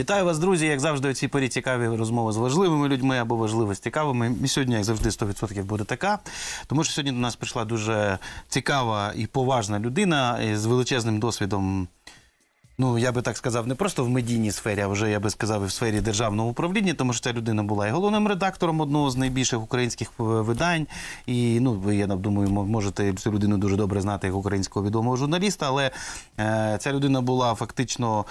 Вітаю вас, друзі. Як завжди, у цій порі цікаві розмови з важливими людьми або важливо з цікавими. І сьогодні, як завжди, 100% буде така. Тому що сьогодні до нас прийшла дуже цікава і поважна людина з величезним досвідом. Ну, я би так сказав, не просто в медійній сфері, а вже я би сказав, і в сфері державного управління, тому що ця людина була і головним редактором одного з найбільших українських е, видань. І ну, ви, я думаю, можете цю людину дуже добре знати як українського відомого журналіста. Але е, ця людина була фактично.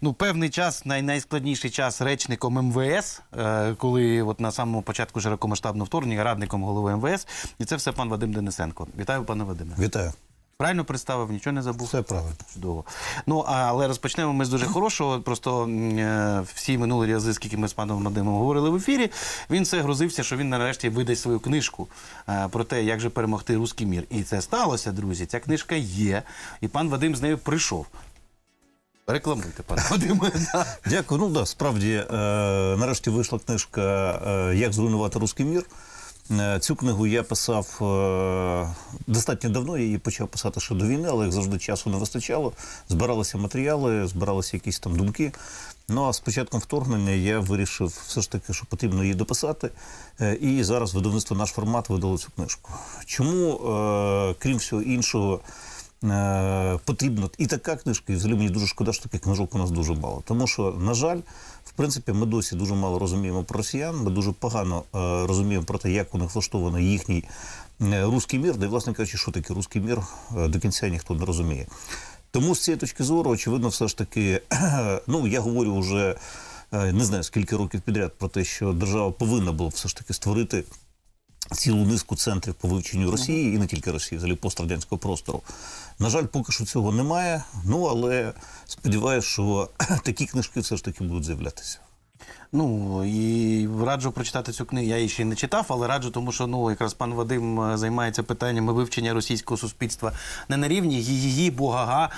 Ну, певний час, най- найскладніший час речником МВС, е, коли от на самому початку широкомасштабного вторгнення радником голови МВС, і це все пан Вадим Денисенко. Вітаю, пане Вадиме. Вітаю. Правильно представив, нічого не забув. Все правильно. Чудово. Ну, але розпочнемо ми з дуже хорошого. Просто е, всі минулі рази, скільки ми з паном Вадимом говорили в ефірі, він все грозився, що він нарешті видасть свою книжку е, про те, як же перемогти руський мір. І це сталося, друзі. Ця книжка є, і пан Вадим з нею прийшов. Рекламуйте, пане Вадиме. Дякую. Ну да, справді е, нарешті вийшла книжка е, Як зруйнувати руський мір. Е, Цю книгу я писав е, достатньо давно, я її почав писати ще до війни, але як завжди часу не вистачало. Збиралися матеріали, збиралися якісь там думки. Ну а з початком вторгнення я вирішив все ж таки, що потрібно її дописати. Е, І зараз видавництво наш формат видало цю книжку. Чому, крім всього іншого, е, потрібно і така книжка, і взагалі мені дуже шкода, що таких книжок у нас дуже мало. Тому що, на жаль, в принципі, ми досі дуже мало розуміємо про росіян, ми дуже погано е, розуміємо про те, як у них влаштований їхній е, руський мір, де, власне кажучи, що таке руський мір, до кінця ніхто не розуміє. Тому з цієї точки зору, очевидно, все ж таки, ну я говорю вже не знаю скільки років підряд про те, що держава повинна була все ж таки створити цілу низку центрів по вивченню Росії і не тільки Росії, взагалі пострадянського простору. На жаль, поки що цього немає. Ну але сподіваюся, що такі книжки все ж таки будуть з'являтися. Ну і раджу прочитати цю книгу. Я її ще не читав, але раджу, тому що ну якраз пан Вадим е, займається питаннями вивчення російського суспільства не на рівні її, богага,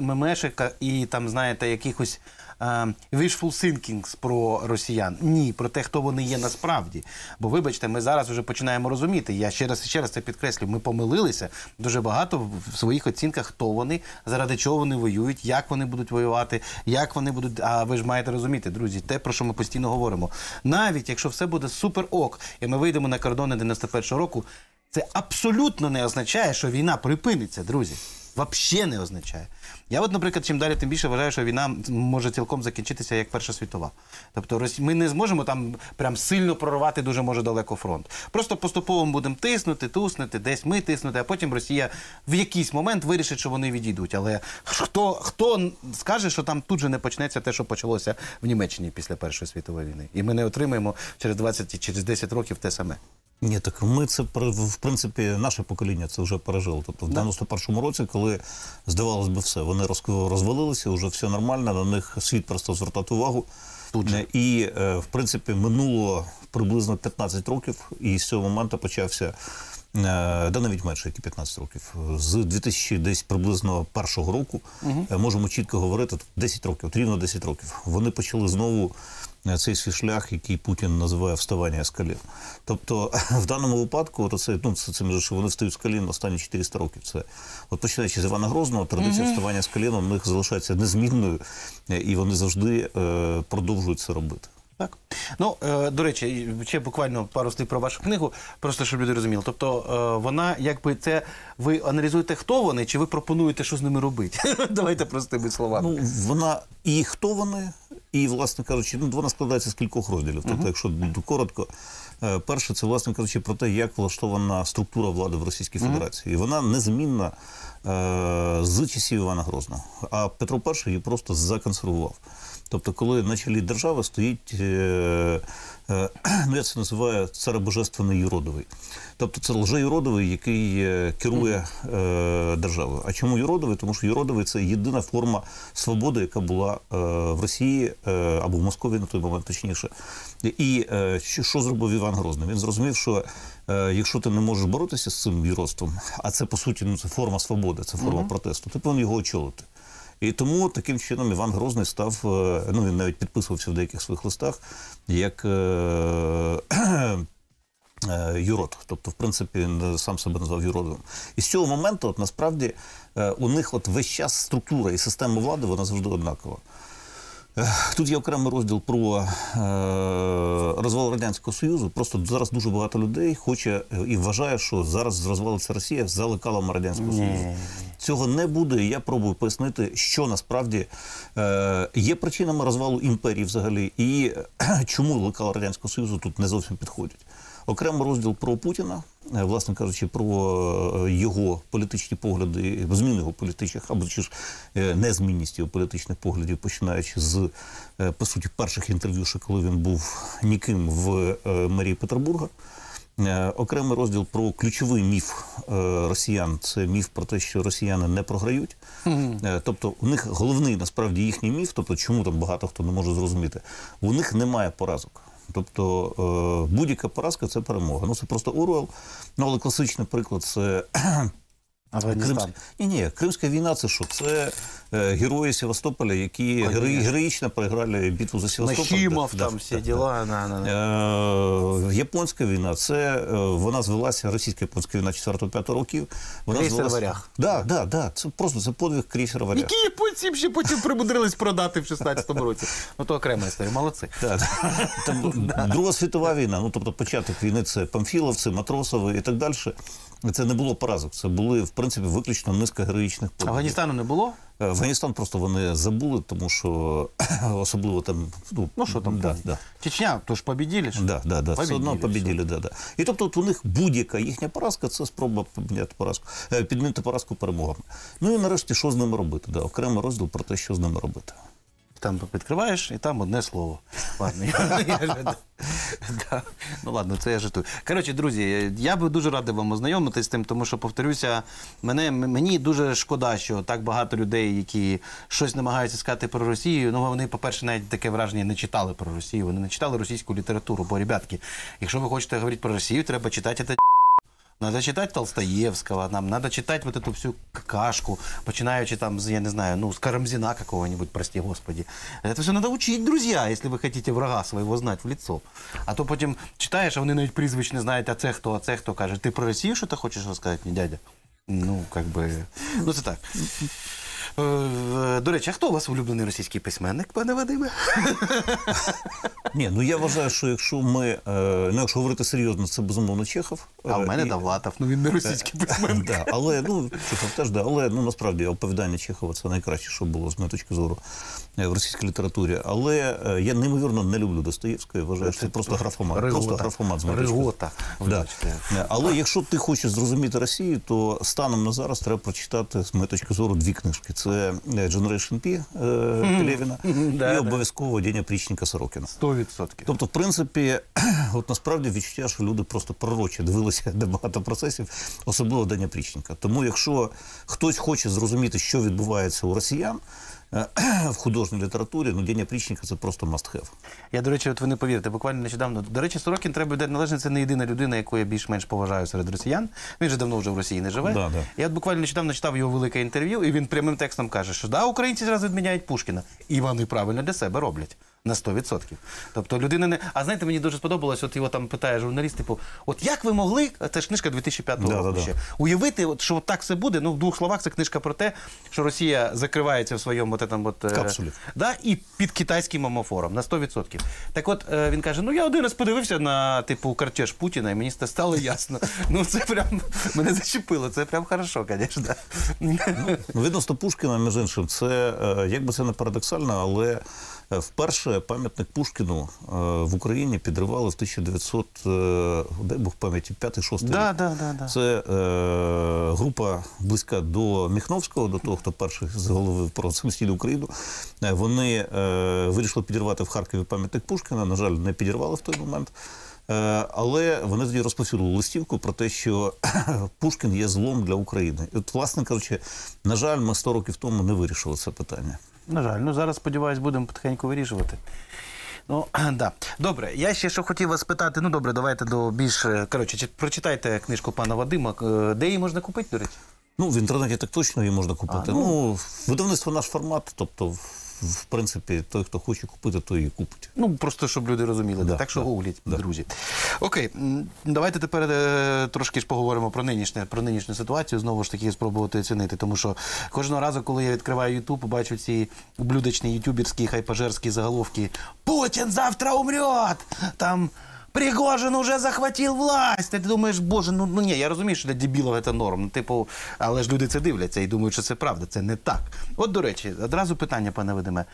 мемешика і там, знаєте, якихось. Wishful thinking про росіян. Ні, про те, хто вони є насправді. Бо, вибачте, ми зараз вже починаємо розуміти. Я ще раз ще раз це підкреслю. Ми помилилися дуже багато в своїх оцінках, хто вони, заради чого вони воюють, як вони будуть воювати, як вони будуть. А ви ж маєте розуміти, друзі, те, про що ми постійно говоримо. Навіть якщо все буде супер ок, і ми вийдемо на кордони 91-го року, це абсолютно не означає, що війна припиниться, друзі. Взагалі не означає. Я, от, наприклад, чим далі, тим більше вважаю, що війна може цілком закінчитися як Перша світова. Тобто ми не зможемо там прям сильно прорвати дуже може далеко фронт. Просто поступово будемо тиснути, туснути, десь ми тиснути, а потім Росія в якийсь момент вирішить, що вони відійдуть. Але хто, хто скаже, що там тут же не почнеться те, що почалося в Німеччині після Першої світової війни, і ми не отримаємо через 20 чи через 10 років те саме. Ні, так ми це в принципі наше покоління це вже пережило. Тобто в 91-му році, коли здавалось би все, вони роз- розвалилися, вже все нормально, на них світ просто звертати увагу. Тут же. І е, в принципі минуло приблизно 15 років, і з цього моменту почався. е, Да навіть менше, як і 15 років. З 2000 десь приблизно першого року е, можемо чітко говорити, тут 10 років, от рівно 10 років. Вони почали знову цей свій шлях, який Путін називає вставання з колін. Тобто, в даному випадку, оце, ну, це, це між, що вони встають з колін останні 400 років. Це от починаючи з Івана Грозного, традиція вставання з колін у них залишається незмінною, е, і вони завжди е, продовжують це робити. Так. Ну, е, до речі, ще буквально пару слів про вашу книгу, просто щоб люди розуміли. Тобто, е, вона, якби це ви аналізуєте, хто вони, чи ви пропонуєте, що з ними робити? Давайте простими словами. Ну, вона і хто вони, і, власне кажучи, ну, вона складається з кількох розділів. Тобто, якщо коротко, е, перше, це, власне кажучи, про те, як влаштована структура влади в Російській Федерації. І вона незмінна е, з часів Івана Грозного. А Петро І її просто законсервував. Тобто, коли на чолі держави стоїть, я це називаю царобожественний юродовий. Тобто це лжеюродовий, який е, керує е, державою. А чому юродовий? Тому що юродовий це єдина форма свободи, яка була е, в Росії е, або в Московії на той момент точніше. І е, що, що зробив Іван Грозний? Він зрозумів, що е, якщо ти не можеш боротися з цим юродством, а це по суті ну, це форма свободи, це форма протесту, ти повинен його очолити. І тому таким чином Іван Грозний став, е, ну він навіть підписувався в деяких своїх листах, як е, е, юрод. Тобто, в принципі, він сам себе назвав юродом. І з цього моменту, от насправді, у них от весь час структура і система влади вона завжди однакова. Тут є окремий розділ про е, розвал Радянського Союзу. Просто зараз дуже багато людей хоче е, і вважає, що зараз розвалиться Росія за лекалами Радянського Ні. Союзу. Цього не буде. Я пробую пояснити, що насправді е, є причинами розвалу імперії взагалі, і е, чому лекала Радянського Союзу тут не зовсім підходять. Окремий розділ про Путіна, е, власне кажучи, про е, його політичні погляди, зміни його політичних, або чи ж е, незмінність його політичних поглядів, починаючи з по суті перших інтерв'ю, ще коли він був ніким в мерії Петербурга. Окремий розділ про ключовий міф росіян це міф про те, що росіяни не програють. Е, Тобто, у них головний насправді їхній міф, тобто чому там багато хто не може зрозуміти, у них немає поразок. Тобто е, будь-яка поразка це перемога. Ну це просто Урвел. Ну але класичний приклад це Афганістан. Кримсь... Ні, ні, Кримська війна це що? Це е, герої Севастополя, які гери... героїчно програли битву за Севастополь. Нахімов, Да, там да, всі да, діла. На, на, на. Е, Японська війна, це е, вона звелася, російська японська війна 4-5 років. Вона Крейсер звелася- «Варяг». Да, да, да, це просто це подвиг крейсера варяг. Які японці ще потім примудрились продати в 16-му році. Ну то окрема історія. Молодці. Там Друга світова війна, ну тобто початок війни це Памфіловці, Матросови і так далі. Це не було поразок. Це були, в принципі, виключно низка героїчних подвигів. Афганістану не було? Е, Афганістан просто вони забули, тому що особливо там. Ну, Ну що там? Да, да. Чечня, то ж побіділи ж. Да, да, да. Все одно Побіділи, побіділи, да, да. І тобто от у них будь-яка їхня поразка це спроба поміняти поразку, е, підмінити поразку перемогами. Ну і нарешті, що з ними робити? Да, окремий розділ про те, що з ними робити. Там відкриваєш, і там одне слово. Ладно, я, я, ж- да. Ну ладно, це я жартую. Коротше, друзі, я би дуже радий вам ознайомитись з тим, тому що, повторюся, мене, мені дуже шкода, що так багато людей, які щось намагаються сказати про Росію, ну вони, по-перше, навіть таке враження не читали про Росію, вони не читали російську літературу. Бо, ребятки, якщо ви хочете говорити про Росію, треба читати це Надо читать Толстоевского, нам надо читать вот эту всю какашку, починаючи там, з, я не знаю, ну, с Карамзина какого-нибудь, прости господи. Это все надо учить, друзья, если вы хотите врага своего знать в лицо. А то потім читаєш, а вони навіть прізвищ не знають, а це хто, а це хто каже. Ти про Росію що ти хочеш розказати, мені дядя? Ну, как би, ну це так. Е, До речі, а хто у вас улюблений російський письменник, пане Вадиме? Ні, ну я вважаю, що якщо ми, е, ну якщо говорити серйозно, це безумовно Чехов. А в Е, мене і- Довлатов, ну він не російський письменник. Да, але ну Чехов теж да, але ну насправді оповідання Чехова це найкраще, що було з моєї точки зору в російській літературі. Але я неймовірно не люблю Достоєвського. я Вважаю, що це просто графомат. Просто графомат з моєї точки. Ригота. Да. Але якщо ти хочеш зрозуміти Росію, то станом на зараз треба прочитати з моєї точки зору дві книжки: це е, Generation P Пелевіна і обов'язково День Прічника Сорокіна. Сто відсотків. Тобто, в принципі, от насправді відчуття, що люди просто пророче дивилися до багато процесів, особливо День Прічника. Тому, якщо хтось хоче зрозуміти, що відбувається у росіян в художній літературі, ну День опричника це просто must have. Я, до речі, от ви не повірите, буквально нещодавно. До речі, Сорокін треба віддати належне, це не єдина людина, яку я більш-менш поважаю серед росіян. Він же давно вже в Росії не живе. Да, да. Я от буквально нещодавно читав його велике інтерв'ю, і він прямим текстом каже, що да, українці зразу відміняють Пушкіна. І вони правильно для себе роблять. На 100%. Тобто людина не. А знаєте, мені дуже сподобалось, от його там питає журналіст, типу, от як ви могли, це ж книжка 2005 Да, року да, да. ще, уявити, от, що от так все буде. Ну, в двох словах, це книжка про те, що Росія закривається в своєму от, этом, от, е, Капсулі. Да, і під китайським омофором на 100%. Так от е, він каже: ну я один раз подивився на типу картеж Путіна, і мені стало ясно. Ну це прям мене зачепило, це прям хорошо, звісно. Ну, відносно Пушкіна, між іншим, це е, як би це не парадоксально, але е, вперше пам'ятник Пушкіну е, в Україні підривали в 1900, е, дай Бог пам'яті, 5-6 Да, рік. да, да, да. Це е, група близька до Міхновського, до того, хто перший заголовив про самостійну Україну. Е, Вони е, вирішили підірвати в Харкові пам'ятник Пушкіна. На жаль, не підірвали в той момент. Але вони тоді розповсюдили листівку про те, що Пушкін є злом для України. І от, власне кажучи, на жаль, ми 100 років тому не вирішили це питання. На жаль, ну зараз сподіваюсь, будемо потихеньку вирішувати. Ну, да. Добре, я ще що хотів вас питати. Ну добре, давайте до більш е, коротше, чи- прочитайте книжку пана Вадима. Е, Де її можна купити, до речі? Ну, в інтернеті так точно її можна купити. А, ну... видавництво наш формат, тобто в принципі, той, хто хоче купити, той і купить. Ну, просто щоб люди розуміли. Да, так що да, гугліть, да. друзі. Окей, давайте тепер е, трошки ж поговоримо про нинішнє, про нинішню ситуацію, знову ж таки спробувати оцінити. Тому що кожного разу, коли я відкриваю Ютуб, бачу ці ублюдочні ютуберські хайпажерські заголовки Путін завтра умрет! Там Пригожин уже захватив власть. Ти думаєш, боже, ну, ну ні, я розумію, що для дебілов це норм. Ну, типу, але ж люди це дивляться і думають, що це правда. Це не так. От, до речі, одразу питання, пане Вадиме.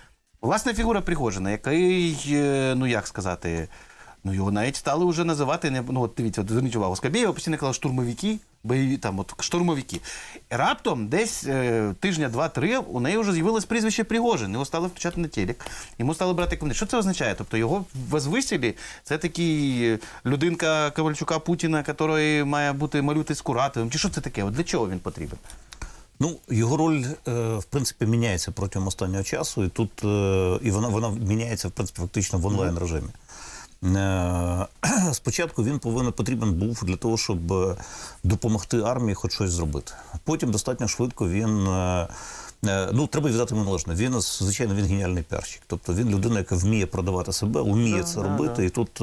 Власне, фігура Пригожина, який, е, ну як сказати, ну його навіть стали вже називати. Ну, от дивіться, зверніть увагу, Скабєєва постійно казала штурмовики, бойові, там, от штурмовики. Раптом десь е, тижня два-три у неї вже з'явилось прізвище Пригожин. Його стали включати на телек. Йому стали брати коментарі. Що це означає? Тобто його возвисили, це такий е, людинка Ковальчука Путіна, який має бути малюти з куратовим. Чи що це таке? От для чого він потрібен? Ну, його роль, е, в принципі, міняється протягом останнього часу, і тут е, і вона, вона міняється, в принципі, фактично в онлайн режимі. Е, Спочатку він повинен потрібен був для того, щоб е, допомогти армії хоч щось зробити. Потім достатньо швидко він. е, Ну, треба віддати йому належне. Він, звичайно, він геніальний піарщик. Тобто він людина, яка вміє продавати себе, вміє це робити, і тут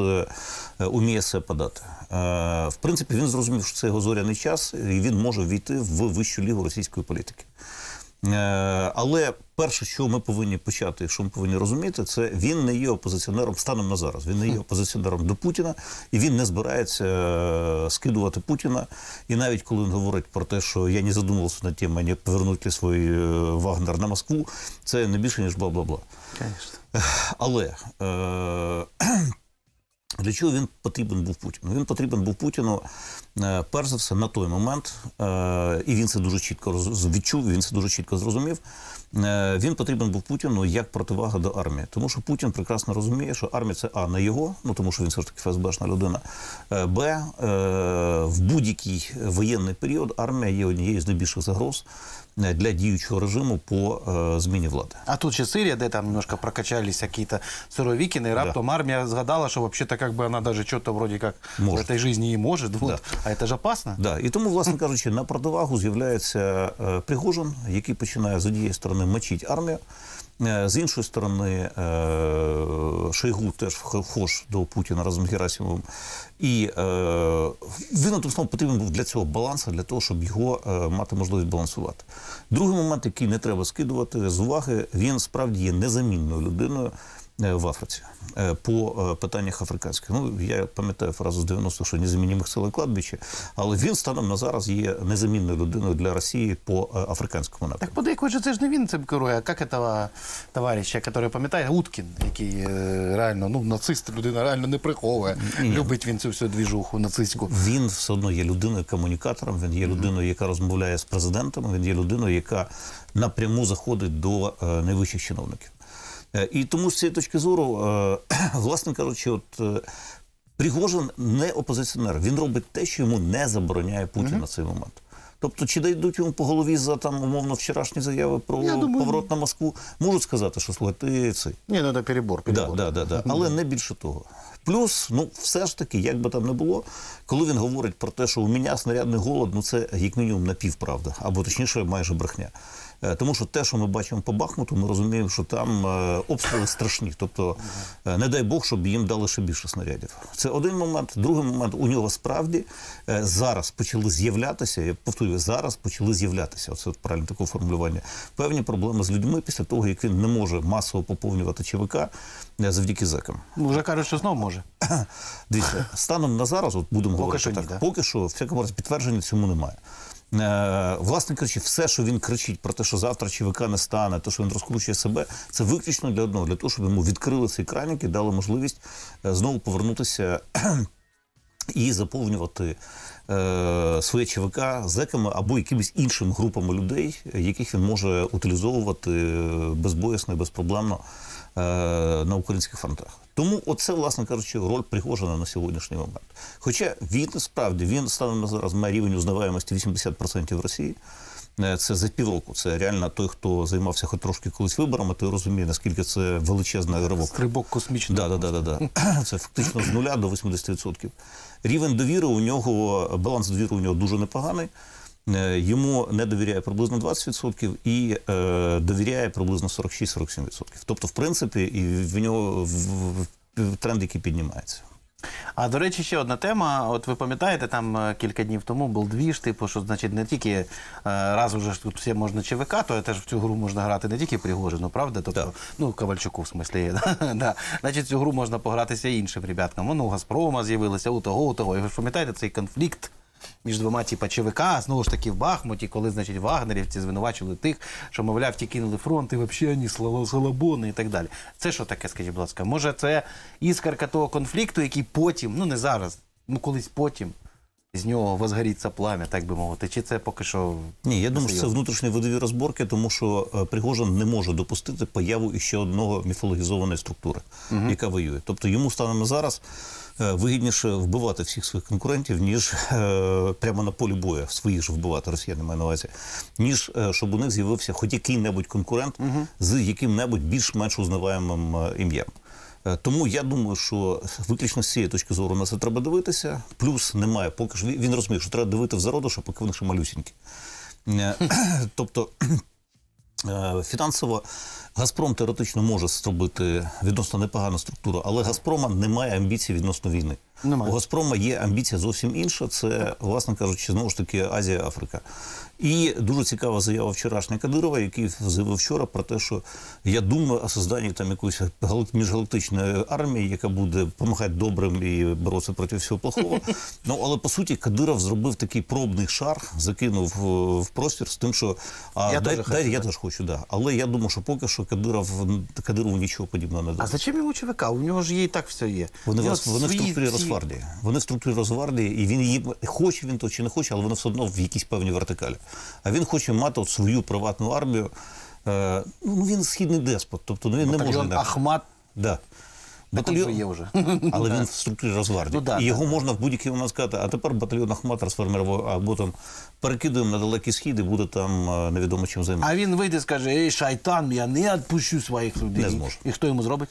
вміє все подати. В принципі, він зрозумів, що це його зоряний час, і він може війти в вищу лігу російської політики. Е, Але перше, що ми повинні почати, що ми повинні розуміти, це він не є опозиціонером станом на зараз. Він не є опозиціонером до Путіна, і він не збирається е, скидувати Путіна. І навіть коли він говорить про те, що я не задумувався над тим, мені повернути свій е, Вагнер на Москву, це не більше ніж бла-бла-бла. Звісно. Але е, для чого він потрібен був Путіну? Він потрібен був Путіну, е, перш за все, на той момент, е, і він це дуже чітко відчув, він це дуже чітко зрозумів. Е, він потрібен був Путіну як противага до армії. Тому що Путін прекрасно розуміє, що армія це А не його, ну тому що він все ж таки ФСБшна людина. Б в будь-який воєнний період армія є однією з найбільших загроз для діючого режиму по е, зміні влади. А тут ще Сирія, де там немножко прокачались какие-то сыровикины, и раптом армия згадала, что вообще-то как бы она даже что-то вроде как Может. в этой жизни и может. Вот. Да. А это же опасно. Да, і тому, власне кажучи, на противагу з'являється е, Пригожин, який починає з однієї сторони мочити армію. е, З іншої сторони, е, Шойгу теж вхож до Путіна разом з Герасимовим. І е, він одним словом потрібен був для цього балансу, для того, щоб його мати можливість балансувати. Другий момент, який не треба скидувати з уваги, він справді є незамінною людиною в Африці е, по е, питаннях африканських. Ну я пам'ятаю фразу з 90-х, що незамінних сили кладбище, але він станом на зараз є незамінною людиною для Росії по е, африканському напрямку. Так подейкують, що це ж не він цим керує, а як этого товариша, який пам'ятає, Уткін, який е, реально, ну, нацист, людина реально не приховує. Любить він цю всю двіжуху нацистську. Він все одно є людиною комунікатором. Він є людиною, яка розмовляє з президентом. Він є людиною, яка напряму заходить до е, найвищих чиновників. Е, І тому з цієї точки зору, е, власне кажучи, от е, Пригожин не опозиціонер. Він робить те, що йому не забороняє Путін на цей момент. Тобто, чи дійдуть йому по голові за там умовно вчорашні заяви про думаю, поворот на Москву, можуть сказати, що слухай, ти цей. Ні, ну це перебор, Да, да, да, да. Але не більше того. Плюс, ну, все ж таки, як би там не було, коли він говорить про те, що у мене снарядний голод, ну це як мінімум напівправда, або точніше, майже брехня. Е, Тому що те, що ми бачимо по Бахмуту, ми розуміємо, що там е, обстріли страшні. Тобто, е, не дай Бог, щоб їм дали ще більше снарядів. Це один момент. Другий момент у нього справді зараз почали з'являтися. Я повторюю, зараз почали з'являтися. Оце от правильне таке формулювання. Певні проблеми з людьми після того, як він не може масово поповнювати ЧВК завдяки зекам. Ну, вже кажуть, що знов може. Дивіться, станом на зараз, от будемо Поки говорити що ні, да. поки що, в всякому разі, підтвердження цьому немає. Е, власне кажучи, все, що він кричить про те, що завтра ЧВК не стане, те, що він розкручує себе, це виключно для одного, для того, щоб йому відкрили цей краник і дали можливість е, знову повернутися і заповнювати е, своє ЧВК зеками або якимись іншими групами людей, яких він може утилізовувати е, безбоясно і безпроблемно на українських фронтах. Тому оце, власне кажучи, роль Пригожина на сьогоднішній момент. Хоча він справді він станом на зараз має рівень узнаваємості 80% в Росії. Е, Це за півроку. Це реально той, хто займався хоч трошки колись виборами, той розуміє, наскільки це величезний ривок. Стрибок космічний. Да, да, да, да, да. Це фактично з нуля до 80%. Рівень довіри у нього, баланс довіри у нього дуже непоганий. Е, Йому не довіряє приблизно 20% і е, довіряє приблизно 46-47%. Тобто, в принципі, і в нього тренд, який піднімається. А до речі, ще одна тема. От ви пам'ятаєте, там е, кілька днів тому був двіж, типу, що значить не тільки е, раз уже ж тут всі можна ЧВК, то теж в цю гру можна грати не тільки Пригожину, правда? Тобто, Так. ну Ковальчуку, в смислі, да, да. Значить, цю гру можна погратися іншим ребяткам. Воно у Газпрома з'явилося, у того, у того. І ви ж пам'ятаєте цей конфлікт? Між двома типа ЧВК, знову ж таки в Бахмуті, коли, значить, вагнерівці звинувачили тих, що, мовляв, ті кинули фронт, і взагалі вони слава салабони і так далі. Це що таке, скажіть, будь ласка? Може, це іскарка того конфлікту, який потім, ну не зараз, ну колись потім з нього возгоріться плам'я, так би мовити. Чи це поки що. Ні, я думаю, що це внутрішні видові розборки, тому що е, Пригожин не може допустити появу іще одного міфологізованої структури, яка воює. Тобто йому станом зараз е, вигідніше вбивати всіх своїх конкурентів, ніж е, прямо на полі бою своїх ж вбивати росіяни маю на увазі, ніж е, щоб у них з'явився хоч який-небудь конкурент з яким-небудь більш-менш узнаваємим е, ім'ям. Е, Тому я думаю, що виключно з цієї точки зору на це треба дивитися. Плюс немає, поки ж він розумів, що треба дивити в зародуша, поки вони ще малюсінькі. Е, Тобто е, фінансово Газпром теоретично може зробити відносно непогану структуру, але Газпрома немає амбіцій відносно війни. Немає. У Газпрома є амбіція зовсім інша. Це, власне кажучи, знову ж таки Азія, Африка. І дуже цікава заява вчорашня Кадирова, який заявив вчора про те, що я думаю о созданні там якоїсь міжгалактичної армії, яка буде допомагати добрим і боротися проти всього плохого. Ну але по суті Кадиров зробив такий пробний шар, закинув е, в простір з тим, що а Я дай, теж дай, хочу, я теж хочу, да. Але я думаю, що поки що Кадиров Кадирову нічого подібного не А дасть. зачем йому ЧВК? У нього ж є і так все є. Вони, У нього в- вони в структурі ці- Вони в структурі Росгвардії, і він її хоче він то чи не хоче, але воно все одно в якійсь певній вертикалі. А він хоче мати от свою приватну армію. Е, ну він східний деспот, тобто ну, він не може Батальйон. Ахмат. Да. Же є вже. але він в структурі Росгвардії. Ну, да, і да. його можна в будь-який момент сказати, а тепер батальйон Ахмат розформував, або там перекидуємо на далекий схід і буде там е, невідомо чим займатися. А він вийде і скаже: Ей, шайтан, я не відпущу своїх людей. Не зможе. І хто йому зробить?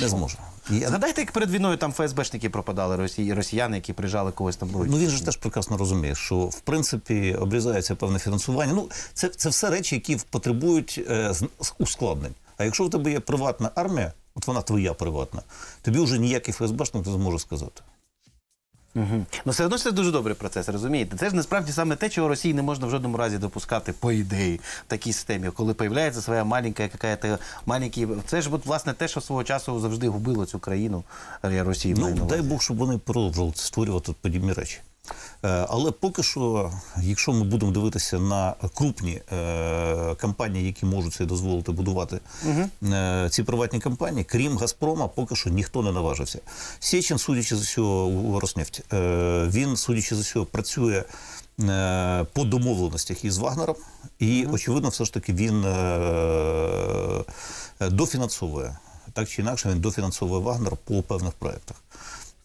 Не зможе. Я- Згадайте, як перед війною там ФСБшники пропадали, росії, росіяни, які приїжджали когось там били. Ну він же теж прекрасно розуміє, що в принципі обрізається певне фінансування. Ну це, це все речі, які потребують е, ускладнень. А якщо в тебе є приватна армія, от вона твоя приватна, тобі вже ніякий ФСБшник не зможе сказати. Угу. Ну, все одно це дуже добрий процес, розумієте? Це ж насправді саме те, чого Росії не можна в жодному разі допускати, по ідеї, в такій системі, коли появляється своя маленька, яка маленький. Це ж от, власне те, що свого часу завжди губило цю країну на Ну, дай Бог, щоб вони продовжували створювати подібні речі. Е, Але поки що, якщо ми будемо дивитися на крупні е, компанії, які можуть собі дозволити будувати е, ці приватні компанії, крім Газпрома, поки що ніхто не наважився. Сєчин, судячи з усього, у Роснефть, е, він, судячи з усього, працює по домовленостях із Вагнером, і, очевидно, все ж таки він е, дофінансовує. Так чи інакше, він дофінансовує Вагнер по певних проєктах.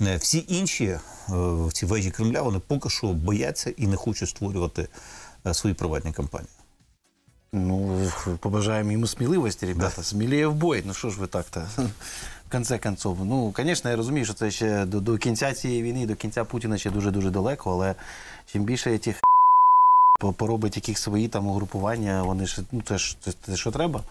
Е, Всі інші е, ці вежі Кремля вони поки що бояться і не хочуть створювати е, свої приватні компанії. Ну, побажаємо йому сміливості, ребята. Сміліє в бой. Ну що ж ви так-то? В конце концов. Ну, звісно, я розумію, що це ще до, до кінця цієї війни, до кінця Путіна ще дуже-дуже далеко, але чим більше тих по- поробить яких свої там угрупування, вони ж, ну це ж це, це що треба.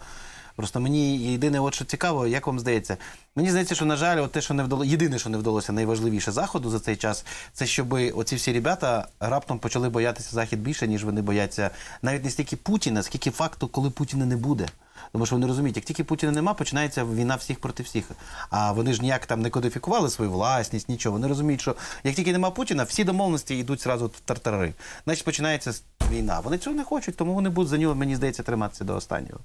Просто мені єдине, от що цікаво, як вам здається, мені здається, що на жаль, от те, що не вдалося, єдине, що не вдалося, найважливіше заходу за цей час, це щоб оці всі ребята раптом почали боятися захід більше, ніж вони бояться навіть не стільки Путіна, скільки факту, коли Путіна не буде. Тому що вони розуміють, як тільки Путіна нема, починається війна всіх проти всіх. А вони ж ніяк там не кодифікували свою власність, нічого. Вони розуміють, що як тільки нема Путіна, всі домовленості йдуть зразу в тартари. Значить, починається війна. Вони цього не хочуть, тому вони будуть за нього, мені здається, триматися до останнього.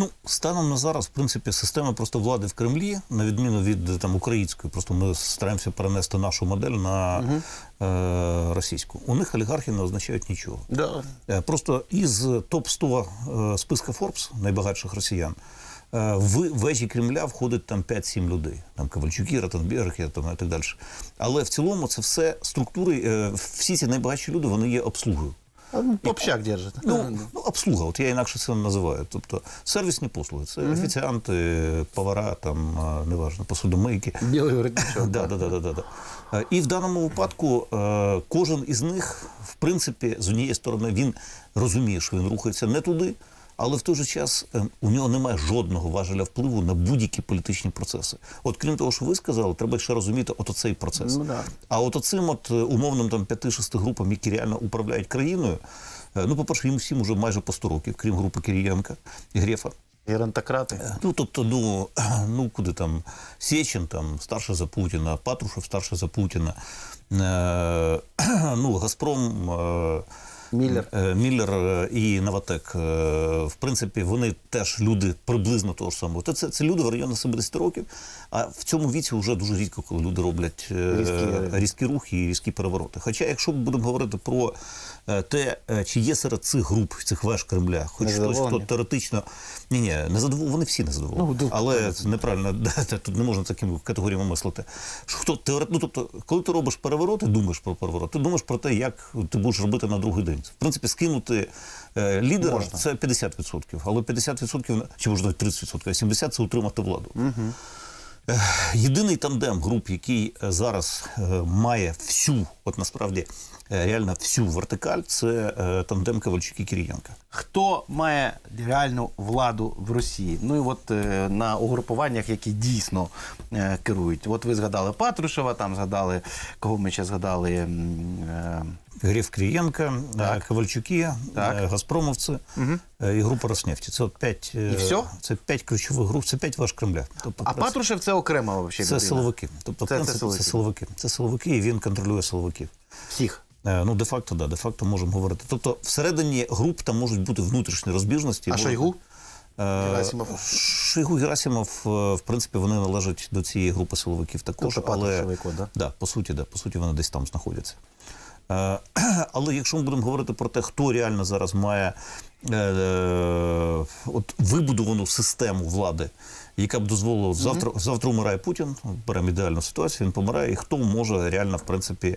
Ну, станом на зараз, в принципі, система просто влади в Кремлі, на відміну від там української, просто ми стараємося перенести нашу модель на е, російську. У них олігархи не означають нічого. Да. Е, Просто із топ 100 е, списка Forbes найбагатших росіян е, в вежі Кремля входить там 5-7 людей. Там Ковальчуки, Ротенберги там, і так далі. Але в цілому це все структури, е, всі ці найбагатші люди вони є обслугою. Попщак держить. Ну, ну, обслуга, от я інакше це називаю. Тобто сервісні послуги. Це офіціанти, повара, там, неважно, посудомийки. Білий воротничок. Да, да, да, да, да, да. І в даному випадку кожен із них, в принципі, з однієї сторони, він розуміє, що він рухається не туди, але в той же час е, у нього немає жодного важеля впливу на будь-які політичні процеси. От крім того, що ви сказали, треба ще розуміти от оцей процес. Ну, да. А от оцим от е, умовним там 5-6 групам, які реально управляють країною, е, ну, по-перше, їм всім уже майже по 100 років, крім групи Кирієнка і Грефа. Геронтократи. Ну, тобто, ну, ну куди там Сечин там старше за Путіна, Патрушев старше за Путіна, е, ну, Газпром. Е, Міллер. е, Міллер е, і Новотек, е, в принципі, вони теж люди приблизно того ж самого. Це, це люди в районі 70 років, а в цьому віці вже дуже рідко, коли люди роблять Різкі- різкі рухи і різкі перевороти. Хоча, якщо ми будемо говорити про те, чи є серед цих груп, цих веж Кремля, хоч хтось, хто теоретично. Ні, ні, не задоволені, вони всі не задоволені. Ну, Але це неправильно, тут не можна такими категоріями мислити. Хто теорет... ну, тобто, коли ти робиш переворот, ти думаєш про переворот, ти думаєш про те, як ти будеш робити на другий день. В принципі, скинути е, лідера Можна. це 50%, але 50% чи можливо 30%, а 70% це утримати владу. Е, Єдиний тандем груп, який е, зараз е, має всю, от насправді реально всю вертикаль, це тандем Ковальчук і Кирієнка. Хто має реальну владу в Росії? Ну і от на угрупуваннях, які дійсно керують. От ви згадали Патрушева, там згадали, кого ми ще згадали. М, е, Так. Ковальчуки, Так. е, Газпромовці е, і група Роснефті. Це от п'ять, це п'ять ключових груп, це п'ять ваш Кремля. Тобто, А Патрушев це окрема вообще це силовики. Тобто, Це- в це силовики. це силовики. Це силовики, і він контролює силовиків. Всіх. Ну, де-факто, да, де-факто можемо говорити. Тобто, всередині груп там можуть бути внутрішні розбіжності. А Можуть- Шойгу? Герасимов? Шойгу Герасимов, в принципі, вони належать до цієї групи силовиків також. Тобто але, Патрушевий да? Да, по суті, да, по суті, вони десь там знаходяться. Е, Але якщо ми будемо говорити про те, хто реально зараз має е, е, от вибудовану систему влади, яка б дозволила завтра, завтра умирає Путін, беремо ідеальну ситуацію, він помирає, і хто може реально, в принципі,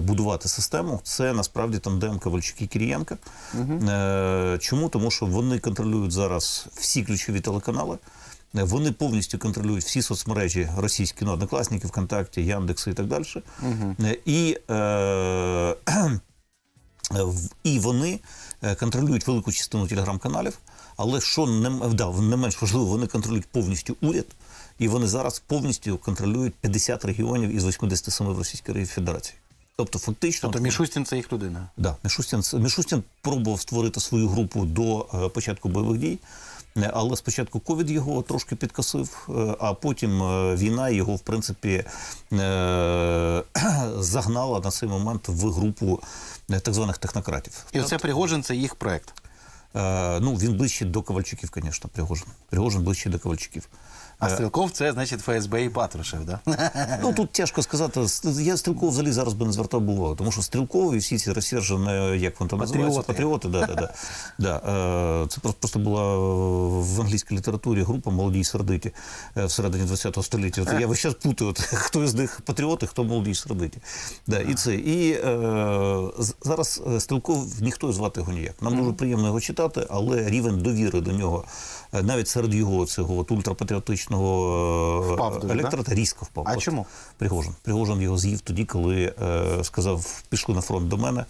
будувати систему, це насправді тандем Ковальчук і Кирієнка. Е, Чому? Тому що вони контролюють зараз всі ключові телеканали. Е, Вони повністю контролюють всі соцмережі російські, ну, однокласники, ВКонтакті, Яндекси і так далі. Е, І, е, і вони е, контролюють велику частину телеграм-каналів, але що не, да, не менш важливо, вони контролюють повністю уряд, і вони зараз повністю контролюють 50 регіонів із 87 в Російській Федерації. Тобто, фактично, Тобто Мішустін це їх людина. Да, Мішустін, Мішустін пробував створити свою групу до е, початку бойових дій, е, але спочатку ковід його трошки підкосив, е, а потім е, війна його, в принципі, е, загнала на цей момент в групу е, так званих технократів. І оце Пригожин це їх проект. Е, Ну, він ближче до Ковальчуків, звісно, Пригожин. Пригожин ближче до Ковальчуків. А Стрілков це, значить, ФСБ і Патрушев, да? Ну тут тяжко сказати. Я Стрілков взагалі зараз би не звертав увагу, тому що Стрілков і всі ці розсержені, як вони там називаються, Патріоти. да, да, да. да. е, Це просто- була в англійській літературі група молоді й сердиті е, всередині ХХ століття. От я весь час путаю, от, хто з них патріоти, хто молоді й сердиті. Да, і це. І е, зараз е, Стрілков ніхто звати його ніяк. Нам дуже приємно його читати, але рівень довіри до нього, е, навіть серед його цього от ультрапатріотичного е, Впав дуже, да? електората різко впав. А От чому? Пригожин. Пригожин його з'їв тоді, коли е, сказав, пішли на фронт до мене.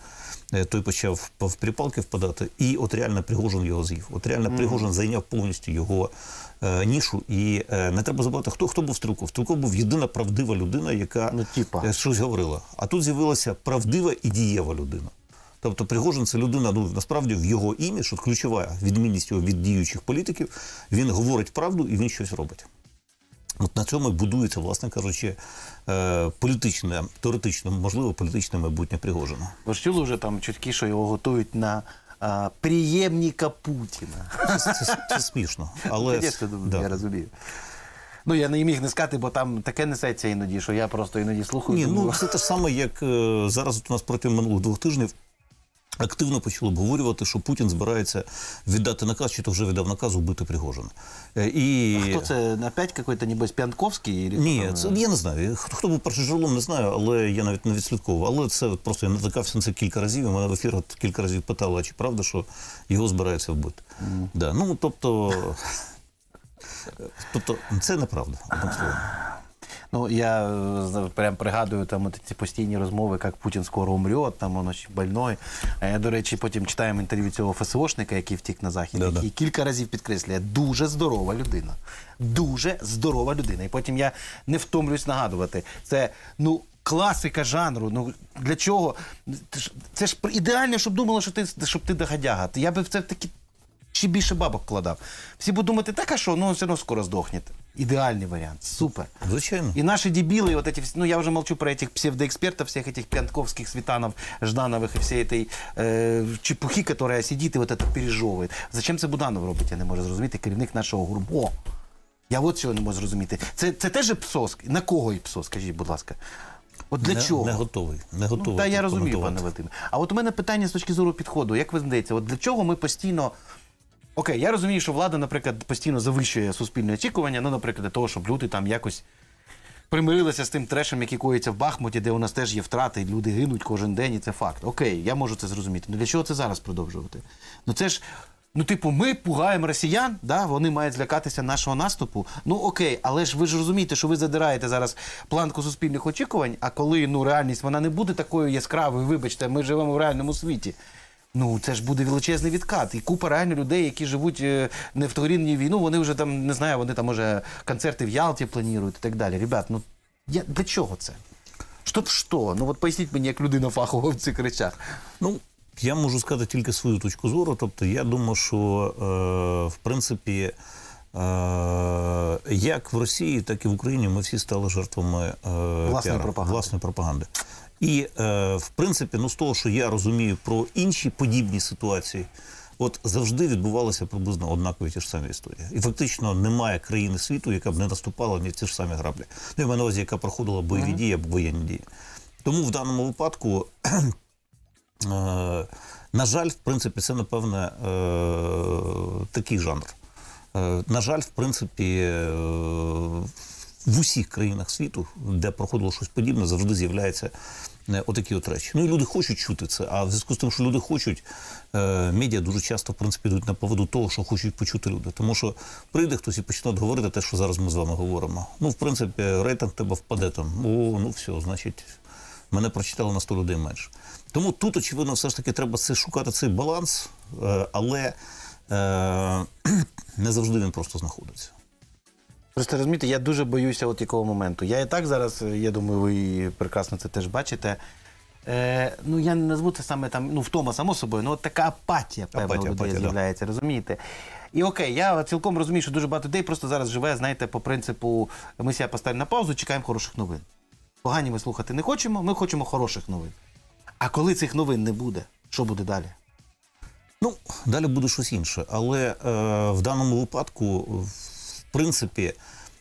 Е, Той почав в припалки впадати, і от реально Пригожин його з'їв. От реально Пригожин зайняв повністю його е, нішу. І е, не треба забувати, хто, хто був Стрілков. Стрілков був єдина правдива людина, яка Ну, типа. е, щось говорила. А тут з'явилася правдива і дієва людина. Тобто Пригожин це людина, ну насправді в його імідж, от ключова відмінність його від діючих політиків, він говорить правду і він щось робить. От на цьому будується, власне кажучи, е, політичне, теоретично, можливо, політичне майбутнє Пригожина. Ви ж чули вже там чутки, що його готують на а, приємника Путіна. Це, це, це смішно. Але Конечно, да. я розумію. Ну, я не міг не сказати, бо там таке несеться іноді, що я просто іноді слухаю. Ні, думаю, ну це те ж саме, як е, зараз у нас протягом минулих двох тижнів Активно почали обговорювати, що Путін збирається віддати наказ, чи то вже віддав наказ убити Пригожина. Е, І... Хто це? Опять какой-то, небось, П'янковський? Ні, це я не знаю. Хто, хто був першоджерелом, не знаю, але я навіть не відслідковував. Але це от просто я натикався на це кілька разів. і Мене в ефірах кілька разів питали, а чи правда, що його збираються вбити. Да. Ну, тобто, тобто, це неправда. одним словом. Ну, я е, прям пригадую там от ці постійні розмови, як Путін скоро умре, там воно ще больной. А я, до речі, потім читаємо інтерв'ю цього ФСОшника, який втік на захід, Да-да. який кілька разів підкреслює, дуже здорова людина. Дуже здорова людина. І потім я не втомлююсь нагадувати. Це, ну. Класика жанру. Ну для чого? Це ж ідеально, щоб думали, що ти щоб ти догадяга. Я би в це такі ще більше бабок вкладав. Всі будуть думати, так а що, ну все одно скоро здохне. Ідеальний варіант. Супер. Звичайно. И наши дебилы, вот эти, вс- ну я уже молчу про этих псевдоэкспертов, всех этих Пьянковских, Светанов, Ждановых и всей этой э, чепухи, которая сидит и вот это пережовує. Зачем це Буданов робить, я не можу зрозуміти, керівник нашого гурбу. О! Я от цього не можу зрозуміти. Це, це теж ПСО? На кого і ПСО, скажіть, будь ласка? От для не, чого? Не готовий. Не готовий Ну, та я тут розумію, коментувати. пане Вадиме. А от у мене питання з точки зору підходу. Як ви здається, от для чого ми постійно. Окей, я розумію, що влада, наприклад, постійно завищує суспільне очікування, ну, наприклад, для того, щоб люди там якось примирилися з тим трешем, який коїться в Бахмуті, де у нас теж є втрати, люди гинуть кожен день, і це факт. Окей, я можу це зрозуміти. Ну для чого це зараз продовжувати? Ну це ж. Ну, типу, ми пугаємо росіян, да? вони мають злякатися нашого наступу. Ну окей, але ж ви ж розумієте, що ви задираєте зараз планку суспільних очікувань, а коли ну реальність вона не буде такою яскравою, вибачте, ми живемо в реальному світі. Ну, це ж буде величезний відкат. І купа реально людей, які живуть е, не в тогорінній війну, вони вже там не знаю, вони там може концерти в Ялті планують і так далі. Ребят, ну я для чого це? Щоб що? Ну от поясніть мені, як людина фахова в цих речах. Ну, я можу сказати тільки свою точку зору. Тобто, я думаю, що е, в принципі, е, як в Росії, так і в Україні ми всі стали жертвами е, піару, пропаганди. власної пропаганди. І е, в принципі, ну з того, що я розумію про інші подібні ситуації. От завжди відбувалися приблизно однакові ті ж самі історії. І фактично немає країни світу, яка б не наступала ні в ті ж самі граблі. Ну, я маю на увазі, яка проходила бойові дії або воєнні дії. Тому в даному випадку Е, На жаль, в принципі, це напевне е, такий жанр. Е, На жаль, в принципі, е, в усіх країнах світу, де проходило щось подібне, завжди з'являються е, отакі от речі. Ну і люди хочуть чути це. А в зв'язку з тим, що люди хочуть, е, медіа дуже часто в принципі йдуть на поводу того, що хочуть почути люди. Тому що прийде хтось і почне говорити те, що зараз ми з вами говоримо. Ну, в принципі, рейтинг тебе впаде там. О, ну все, значить, мене прочитали на 100 людей менше. Тому тут, очевидно, все ж таки треба це шукати цей баланс, е, але е, не завжди він просто знаходиться. Просто розумієте, я дуже боюся от якого моменту. Я і так зараз, е, я думаю, ви прекрасно це теж бачите. Е, ну, я не назву це саме там, ну, втома, само собою, ну от така апатія, певна, Апатія, людей апатія, да. з'являється, розумієте? І окей, я цілком розумію, що дуже багато людей просто зараз живе, знаєте, по принципу, ми себе поставимо на паузу, чекаємо хороших новин. Погані ми слухати не хочемо, ми хочемо хороших новин. А коли цих новин не буде, що буде далі? Ну, далі буде щось інше. Але е, в даному випадку, принципі,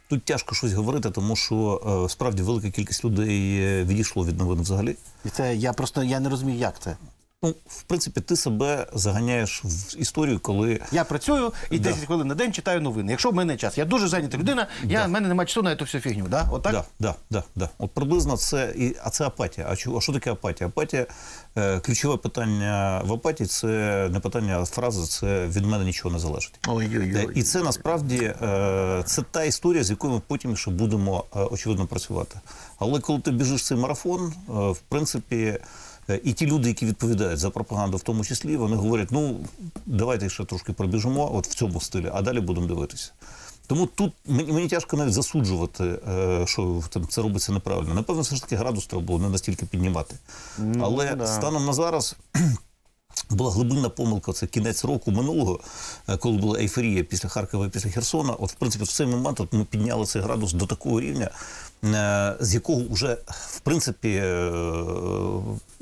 тут тяжко щось говорити, тому що е, справді велика кількість людей е, відійшло від новин взагалі. І це я просто я не розумію, як це. Ну, в принципі, ти себе заганяєш в історію, коли Я працюю і Да. 10 хвилин на день читаю новини. Якщо в мене час, я дуже зайнята людина, я, в мене немає часу на цю всю фігню. Да? Отак? Да, да, да, да. От приблизно це і а це апатія. А чого що таке апатія? Апатія е, ключове питання в апатії це не питання а фрази, це від мене нічого не залежить. Ой-ой-ой. І це насправді е, це та історія, з якою ми потім ще будемо е, очевидно працювати. Але коли ти біжиш цей марафон, е, в принципі. Е, І ті люди, які відповідають за пропаганду, в тому числі, вони говорять: ну давайте ще трошки пробіжимо, от в цьому стилі, а далі будемо дивитися. Тому тут мені, мені тяжко навіть засуджувати, е, що там це робиться неправильно. Напевно, все ж таки градус треба було не настільки піднімати. Але да. станом на зараз була глибинна помилка. Це кінець року минулого, е, коли була ейфорія після Харкова після Херсона. От, в принципі, в цей момент от ми підняли цей градус до такого рівня, е, з якого вже в принципі е,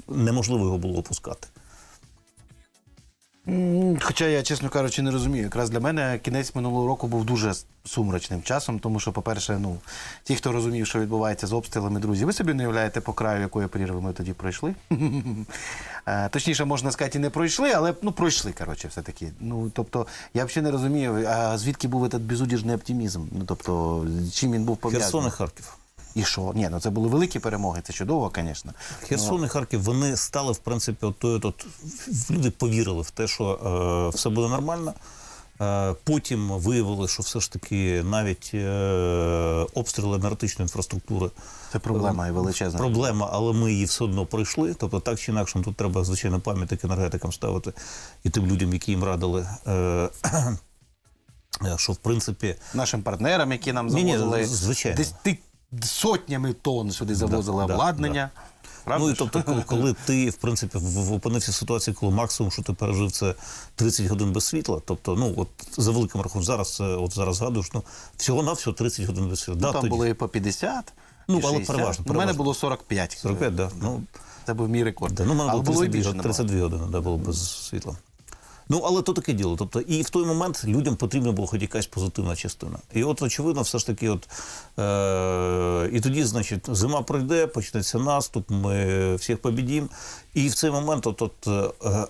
неможливо його було опускати. Хоча я, чесно кажучи, не розумію. Якраз для мене кінець минулого року був дуже сумрачним часом, тому що, по-перше, ну, ті, хто розумів, що відбувається з обстрілами, друзі, ви собі не уявляєте по краю, якої прірви ми тоді пройшли. Е, Точніше, можна сказати, і не пройшли, але ну, пройшли, коротше, все-таки. Ну, тобто, я взагалі не розумію, а звідки був этот безудержний оптимізм? Ну, тобто, чим він був Херсон і? Харків. І що? Ні, ну це були великі перемоги, це чудово, звісно. Херсон і Харків вони стали, в принципі, от, от, от, люди повірили в те, що е, все буде нормально. Е, потім виявили, що все ж таки навіть е, обстріли енергетичної інфраструктури Це проблема і величезна. проблема, але ми її все одно пройшли. Тобто, так чи інакше, тут треба, звичайно, пам'ятник енергетикам ставити і тим людям, які їм радили. Е, що в принципі нашим партнерам, які нам Ні-ні, звичайно. десь ти- сотнями тонн сюди завозили да, обладнання. Правда Ну і тобто, коли, ти в принципі опинився в ситуації, коли максимум, що ти пережив, це 30 годин без світла. Тобто, ну от за великим рахунком, зараз е, от зараз згадуєш, ну всього навсього 30 годин без світла. Ну, да, там тоді. було і по 50, Ну, і але переважно, У мене було 45. 45, да. Ну, Це був мій рекорд. да, ну, мене Але було було і 32, більше. 32 години, да, було без світла. Ну, але то таке діло. Тобто, і в той момент людям потрібна була хоч якась позитивна частина. І от, очевидно, все ж таки, от, е- і тоді, значить, зима пройде, почнеться наступ, ми всіх побідім. І в цей момент, от, от, е-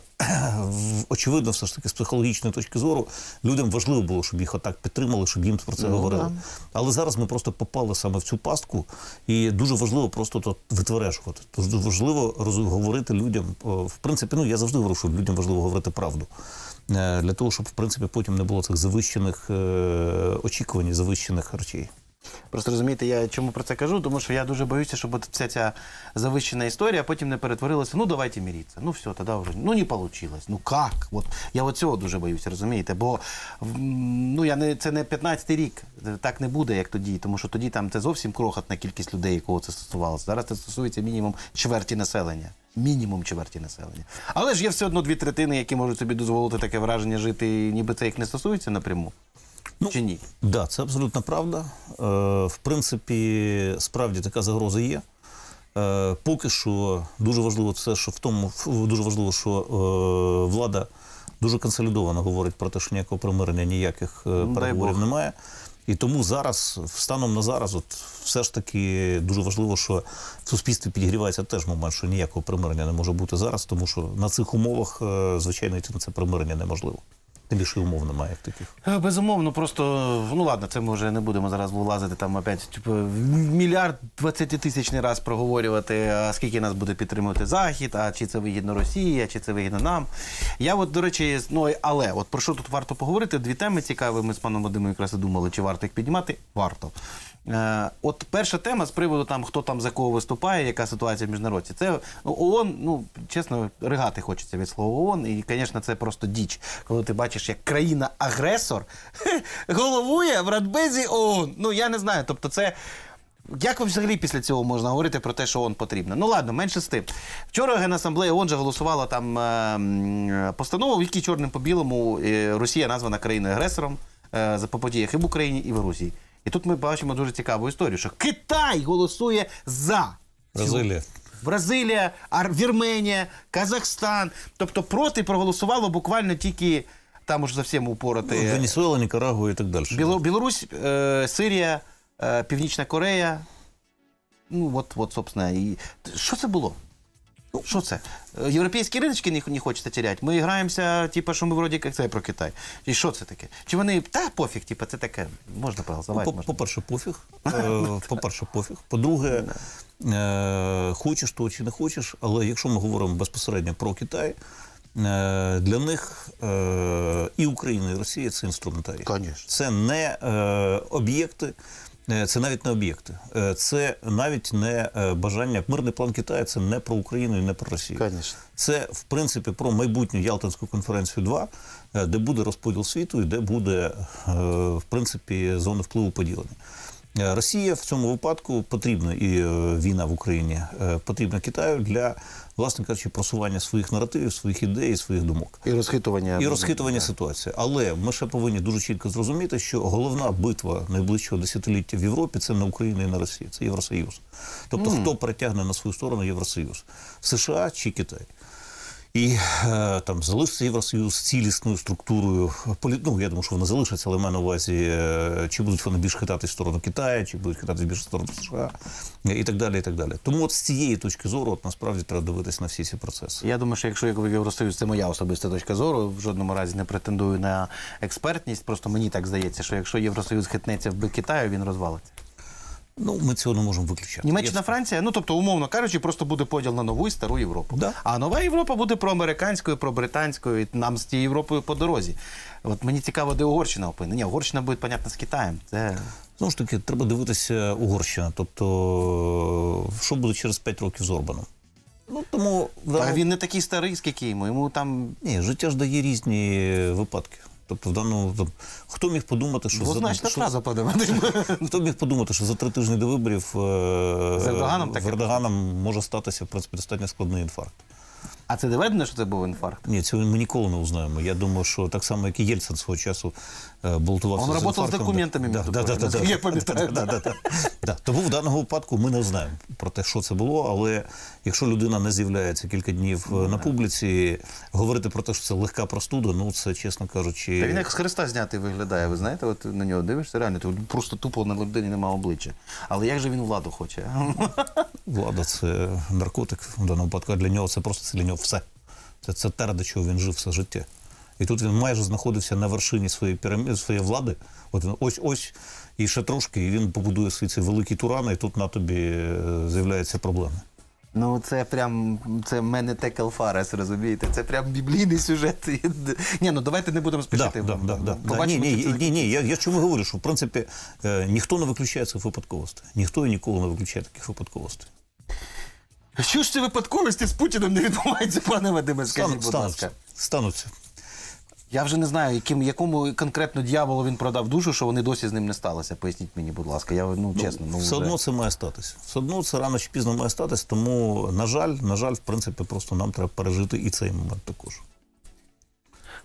очевидно, все ж таки, з психологічної точки зору, людям важливо було, щоб їх отак підтримали, щоб їм про це говорили. да. Але зараз ми просто попали саме в цю пастку, і дуже важливо просто тут витвережувати. Дуже важливо говорити людям. В принципі, ну я завжди говорю, що людям важливо говорити правду. Е, Для того, щоб в принципі потім не було цих завищених е, очікувань, завищених речей. Просто розумієте, я чому про це кажу? Тому що я дуже боюся, щоб вся ця завищена історія потім не перетворилася. Ну, давайте миритися. Ну, все, тоді вже ну не вийшло. Ну як? От я от цього дуже боюся, розумієте? Бо ну я не це не 15-й рік. Так не буде, як тоді, тому що тоді там це зовсім крохотна кількість людей, якого це стосувалося. Зараз це стосується мінімум чверті населення. Мінімум чверті населення. Але ж є все одно дві третини, які можуть собі дозволити таке враження жити, ніби це їх не стосується напряму. Ну, Чи ні? Так, да, це абсолютно правда. Е, в принципі, справді така загроза є. Е, поки що дуже важливо це, що в тому дуже важливо, що е, влада дуже консолідовано говорить про те, що ніякого примирення, ніяких е, переговорів немає. І тому зараз, станом на зараз, от все ж таки дуже важливо, що в суспільстві підігрівається теж момент, що ніякого примирення не може бути зараз, тому що на цих умовах, е, звичайно, йти на це примирення неможливо. Тим більше умовно умов немає як таких. Е, Безумовно, просто ну ладно, це ми вже не будемо зараз влазити там опять типу, в мільярд двадцятитисячний раз проговорювати, а скільки нас буде підтримувати Захід, а чи це вигідно Росії, а чи це вигідно нам. Я от, до речі, ну але от про що тут варто поговорити? Дві теми цікаві. Ми з паном Вадимом якраз і думали, чи варто їх піднімати. Варто. Е, от перша тема з приводу там, хто там за кого виступає, яка ситуація в міжнародці. Це ООН, ну чесно, ригати хочеться від слова ООН. І, звісно, це просто діч, коли ти бачиш, як країна-агресор головує в Радбезі ООН. Ну я не знаю. Тобто, це. Як взагалі після цього можна говорити про те, що ООН потрібно? Ну ладно, менше з тим. Вчора Генасамблея ООН же голосувала там е, постанову, в якій чорним по білому е, Росія названа країною-агресором за по подіях і в Україні, і в Грузії. І тут ми бачимо дуже цікаву історію, що Китай голосує за. Бразилія. Бразилія, Ар... Вірменія, Казахстан. Тобто проти проголосувало буквально тільки там уж зовсім упороти. Венесуела, Нікарагуа і так далі. Біло... Білорусь, е, Сирія, е, Північна Корея. Ну, от, от, собственно, і що це було? Ну, Що це? Е, Європейські риночки не, не хочеться теряти. Ми граємося, типу, що ми вроді як це про Китай. І що це таке? Чи вони. Та пофіг, типу, це таке. Можна проголосувати. Ну, По-. По-перше, пофіг. Е, По-перше, пофіг. По-друге, е, хочеш то чи не хочеш, але якщо ми говоримо безпосередньо про Китай, е, для них е, і Україна, і Росія це інструментарій. Конечно. Це не е, об'єкти. Е, Це навіть не об'єкти, Е, це навіть не е, бажання. Мирний план Китаю це не про Україну і не про Росію. Конечно. Це в принципі про майбутню Ялтинську конференцію 2, е, де буде розподіл світу і де буде в принципі зони впливу поділення. Е, Росія в цьому випадку потрібна і е, війна в Україні е, потрібна Китаю для, власне кажучи, просування своїх наративів, своїх ідей, своїх думок. І розхитування. І розхитування ситуації. Але ми ще повинні дуже чітко зрозуміти, що головна битва найближчого десятиліття в Європі це не Україна і не Росія, це Євросоюз. Тобто, хто притягне на свою сторону Євросоюз? США чи Китай? І е, там залишиться Євросоюз цілісною структурою. Ну, я думаю, що вони залишаться, але маю на увазі, е, чи будуть вони більш хитатись в сторону Китаю, чи будуть хитатись більше в сторону США, е, і так далі. і так далі. Тому от з цієї точки зору, от насправді треба дивитися на всі ці процеси. Я думаю, що якщо я Євросоюз, це моя особиста точка зору. В жодному разі не претендую на експертність. Просто мені так здається, що якщо Євросоюз хитнеться в Китаю, він розвалиться. Ну, ми цього не можемо виключати. Німеччина, Франція, ну тобто, умовно кажучи, просто буде поділ на нову і стару Європу. Да. А нова Європа буде проамериканською, пробританською, і нам з тією Європою по дорозі. От мені цікаво, де Угорщина опине. Ні, Угорщина буде, понятно, з Китаєм. Це Знову ж таки, треба дивитися Угорщина. Тобто, що буде через 5 років з Орбаном? Ну, тому Та він не такий старий, скільки йому. Йому там Ні, життя ж дає різні випадки. Тобто, в даному хто міг подумати, що двозначна що- фраза, пане Вадим. Хто міг подумати, що за три тижні до виборів е, З Ердоганом так Ердоганом може статися в принципі достатньо складний інфаркт. А це доведено, що це був інфаркт? Ні, це ми ніколи не узнаємо. Я думаю, що так само, як і Єльцин свого часу балотувався. Он з работал з документами, Да, да, да, да, да. я пам'ятаю. Да, да, да, да. Тому в даному випадку ми не знаємо про те, що це було. Але якщо людина не з'являється кілька днів е, на публіці, говорити про те, що це легка простуда, ну це чесно кажучи. Та він як з Христа знятий виглядає, ви знаєте, от на нього дивишся, реально, ти просто тупо на людині немає обличчя. Але як же він владу хоче? Влада це наркотик в даному випадку. А для нього це просто це для нього все. Це, це те, ради чого він жив все життя. І тут він майже знаходився на вершині своєї піраміди, своєї влади. От він ось ось і ще трошки, і він побудує свій цей великий туран, і тут на тобі е, з'являються проблеми. Ну, це прям це мене текел фарес, розумієте? Це прям біблійний сюжет. Ні, ну давайте не будемо спішити. да, да, да. Да, ні, ні, ні, ні, я, я чому говорю, що в принципі е, ніхто не виключає цих випадковостей. Ніхто і ніколи не виключає таких випадковостей. Що ж це випадковості з Путіним не відбувається, пане Вадиме? Скажіть, будь ласка. стануться. Я вже не знаю, яким, якому конкретно дьяволу він продав душу, що вони досі з ним не сталися. Поясніть мені, будь ласка. Я ну чесно, ну все вже... одно це має статись. Все одно це рано чи пізно має статись, тому, на жаль, на жаль, в принципі, просто нам треба пережити і цей момент також.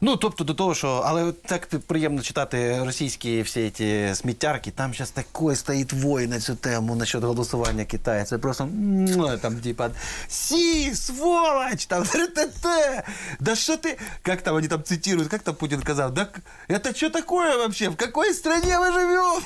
Ну, тобто до того, що. Але так приємно читати російські всі ці сміттярки. Там зараз такий стоїть вой на цю тему насчет голосування Китаю. Це просто там, типа, сі, сволочь, там, РТТ. Да що ти. Как там вони там цитують, як там Путін казав, да это що такое вообще? В какой стране ми живемо?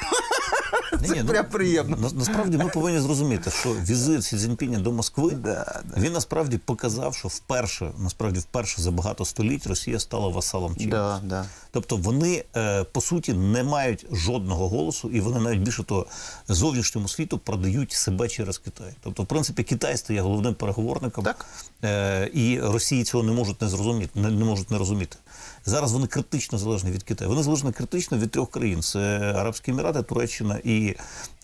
Це Ні, ну, прям приємно. На, насправді ми повинні зрозуміти, що візит Сі Цзіньпіня до Москви Да, да. він насправді показав, що вперше, насправді вперше за багато століть Росія стала васалом Чехії. Да, да. Тобто вони е, по суті не мають жодного голосу, і вони навіть більше того зовнішньому світу продають себе через Китай. Тобто, в принципі, Китай стає головним переговорником, Так. Е, і Росії цього не можуть не зрозуміти, не, не можуть не розуміти. Зараз вони критично залежні від Китаю. Вони залежні критично від трьох країн: це Арабські Емірати, Туреччина і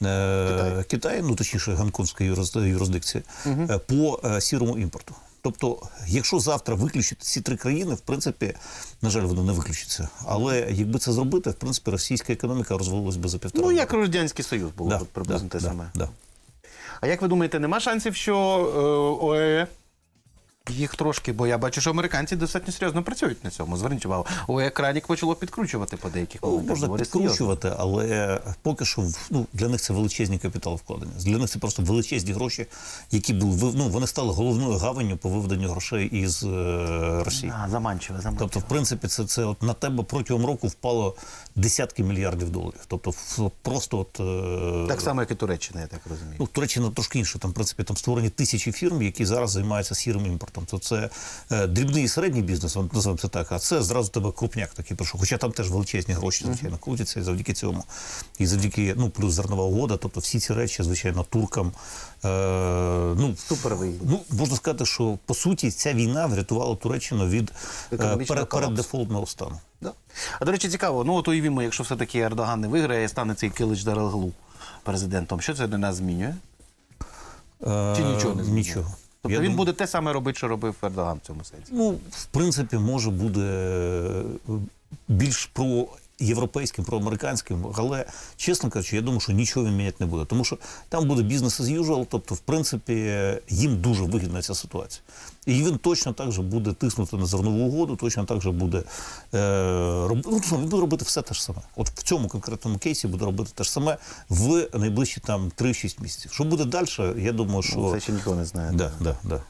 е, Китай. ну точніше, гонконгська юрис- юрисдикція е, по сірому імпорту. Тобто, якщо завтра виключити ці три країни, в принципі, на жаль, воно не виключиться. Але якби це зробити, в принципі, російська економіка розвалилась би за півтора. Ну, як Радянський Союз було да, приблизно да, те да, саме. Да. А як ви думаєте, нема шансів, що е, ОЕ їх трошки, бо я бачу, що американці достатньо серйозно працюють на цьому. Зверніть увагу. ОЕ кранік почало підкручувати по деяких Ну, моментах. можна підкручувати, але поки що ну, для них це величезні капіталовкладення. Для них це просто величезні гроші, які були ну, вони стали головною гаванню по виведенню грошей із е, Росії. А, заманчиво, заманчиво. Тобто, в принципі, це, це от на тебе протягом року впало десятки мільярдів доларів. Тобто, просто от е, так само, як і Туреччина, я так розумію. Ну, Туреччина трошки інше. Там, в принципі, там створені тисячі фірм, які зараз займаються сірим імпортом. То це е, дрібний і середній бізнес, називаємо це так, а це зразу тебе крупняк такий прийшов. Хоча там теж величезні гроші, звичайно, крутяться і завдяки цьому. І завдяки, ну, плюс зернова угода, тобто всі ці речі, звичайно, туркам. Е, ну, Супервигідні. Ну, можна сказати, що по суті ця війна врятувала Туреччину від е, переддефолтного стану. Да. А до речі, цікаво, ну от уявімо, якщо все-таки Ердоган не виграє, стане цей Килич Дарелглу президентом. Що це для нас змінює? Е, Чи нічого не змінює? Нічого. Тобто Я він дум- буде те саме робити, що робив Ердоган в цьому сенсі. Ну, в принципі, може буде е, більш про. Європейським, проамериканським, але чесно кажучи, я думаю, що нічого він міняти не буде, тому що там буде бізнес as usual, тобто, в принципі, їм дуже вигідна ця ситуація. І він точно так же буде тиснути на зернову угоду, точно так же буде е, роб... ну, що, він буде робити все те ж саме. От в цьому конкретному кейсі буде робити те ж саме в найближчі там 3-6 місяців. Що буде далі, я думаю, що Ну, Це ще ніхто не знає. да, да, да.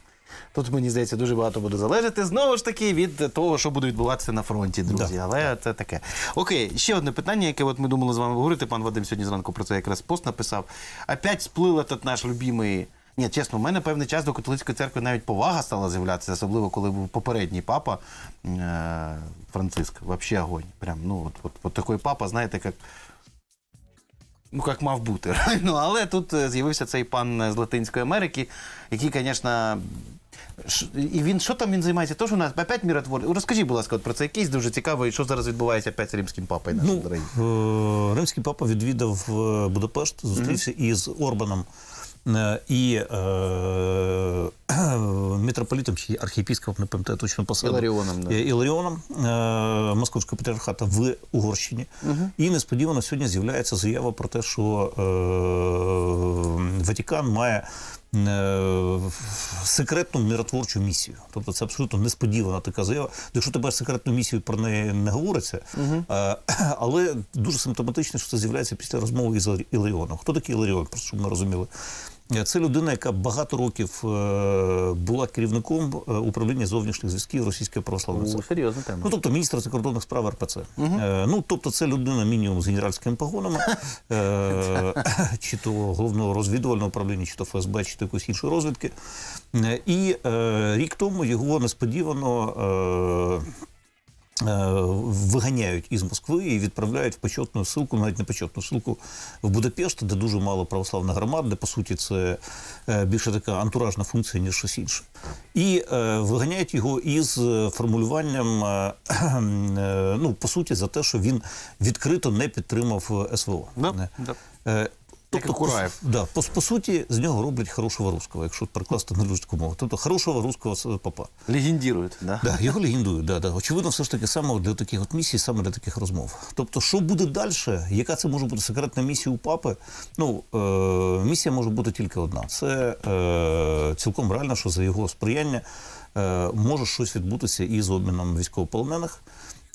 Тут мені здається дуже багато буде залежати знову ж таки від того, що буде відбуватися на фронті, друзі. Да. Але це таке. Окей, ще одне питання, яке от ми думали з вами говорити. Пан Вадим сьогодні зранку про це якраз пост написав. Опять сплила тут наш любимий. Ні, чесно, у мене певний час до католицької церкви навіть повага стала з'являтися, особливо коли був попередній папа е- Франциск. Вообще огонь. Прям, ну, от, от, от такий папа, знаєте, як. Ну, як мав бути, реально. Але тут е, з'явився цей пан з Латинської Америки, який, звісно. І він що там він займається? Тож у нас опять миротвор. Розкажіть, будь ласка, от про цей кейс дуже цікаво, і що зараз відбувається опять з римським папою нашим Ну, е, римський папа відвідав е, Будапешт, зустрівся із Орбаном е, і е, митрополітом чи архієпіскопом, не пам'ятаю точно посаду. Іларіоном, да. Іларіоном е, Московського патріархата в Угорщині. І несподівано сьогодні з'являється заява про те, що е, Ватикан має секретну миротворчу місію. Тобто це абсолютно несподівана така заява. Якщо тебе секретну місію про неї не говориться, угу. але дуже симптоматично, що це з'являється після розмови із Іларіоном. Хто такий Іларіон, просто щоб ми розуміли? Е, Це людина, яка багато років е, була керівником е, управління зовнішніх зв'язків Російської православної церкви. серйозна тема. Ну, тобто міністр закордонних справ РПЦ. Е, ну, тобто, це людина мінімум з генеральськими погонами, чи то головного розвідувального управління, чи то ФСБ, чи то якоїсь іншої розвідки. І рік тому його несподівано. Е, Виганяють із Москви і відправляють в почетну ссылку, навіть не почетну ссылку в Будапешт, де дуже мало православних громад, де по суті це е, більше така антуражна функція, ніж щось інше. І е, виганяють його із формулюванням, е, е, ну по суті, за те, що він відкрито не підтримав СВО. Да, да. Е, Як і Кураєв. Да, по, по суті, з нього роблять хорошого русского, якщо перекласти на людську мову. Тобто хорошого русского папа. Легендірують, да? Да, його легендують. Да, да. Очевидно, все ж таки саме для таких от місій, саме для таких розмов. Тобто, що буде далі? Яка це може бути секретна місія у папи? Ну, е, місія може бути тільки одна. Це е, цілком реально, що за його сприяння е, може щось відбутися із обміном військовополонених.